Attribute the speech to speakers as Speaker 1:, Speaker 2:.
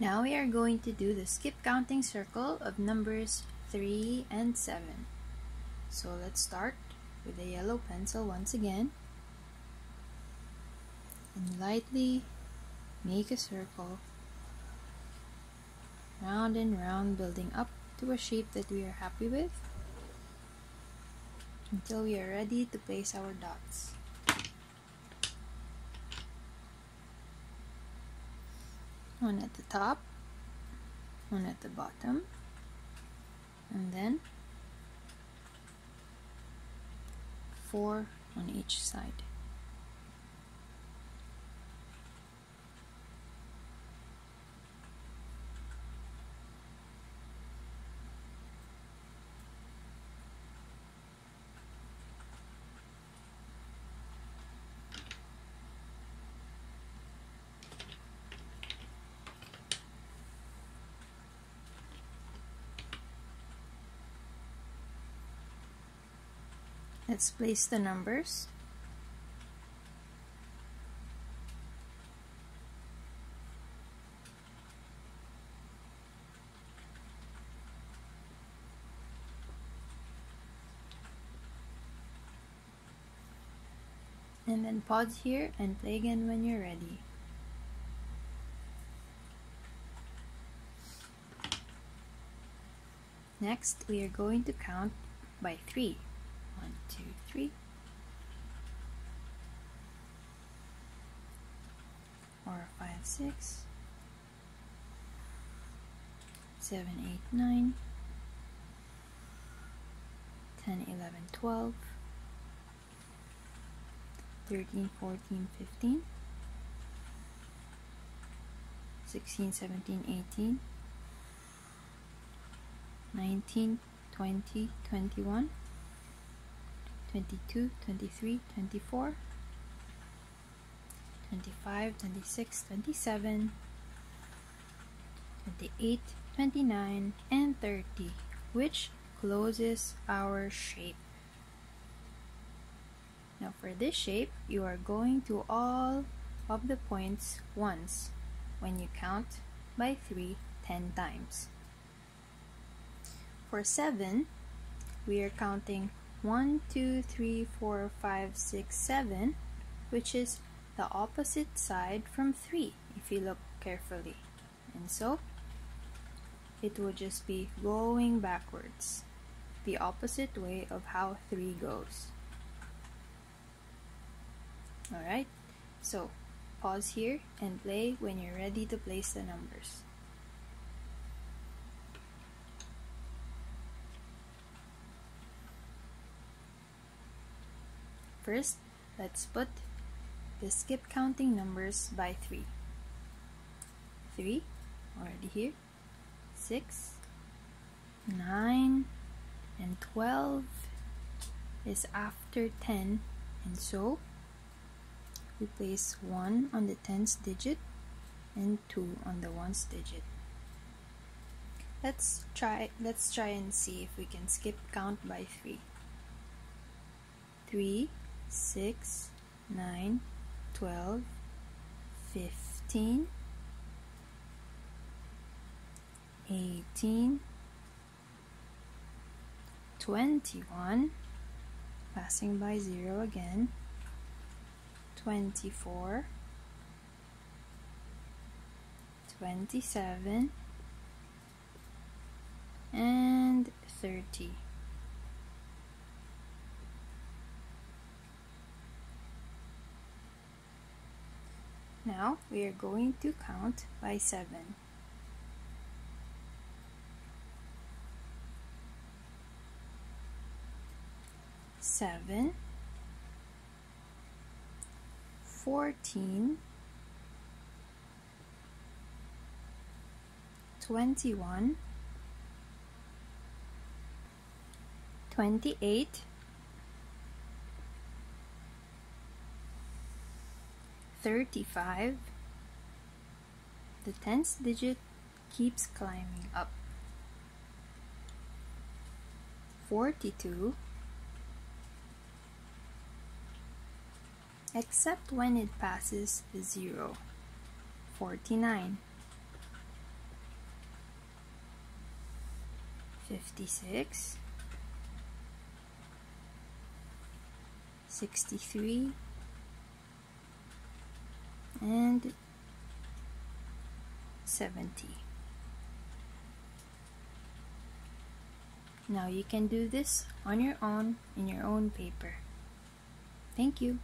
Speaker 1: Now we are going to do the skip counting circle of numbers 3 and 7. So let's start with a yellow pencil once again and lightly make a circle round and round building up to a shape that we are happy with until we are ready to place our dots. One at the top, one at the bottom, and then four on each side. Let's place the numbers. And then pause here and play again when you're ready. Next, we are going to count by 3. One, two, three. Four, five, six. Seven, eight, nine. Ten, eleven, twelve. Thirteen, fourteen, fifteen. 16, 17, 18, 19, 20, 21, 22, 23, 24, 25, 26, 27, 28, 29, and 30, which closes our shape. Now for this shape, you are going to all of the points once when you count by 3 10 times. For 7, we are counting 1, 2, 3, 4, 5, 6, 7, which is the opposite side from 3 if you look carefully. And so, it would just be going backwards, the opposite way of how 3 goes. Alright, so pause here and play when you're ready to place the numbers. First, let's put the skip counting numbers by 3. 3, already here, 6, 9, and 12 is after 10, and so we place 1 on the tens digit and 2 on the ones digit. Let's try let's try and see if we can skip count by 3. 3 6, 9, 12, 15, 18, 21, passing by 0 again, 24, 27, and 30. Now we are going to count by 7. Seven, fourteen, twenty-one, twenty-eight, 35, the tens digit keeps climbing up. 42, except when it passes 0. 49. 56. 63 and 70 now you can do this on your own in your own paper. Thank you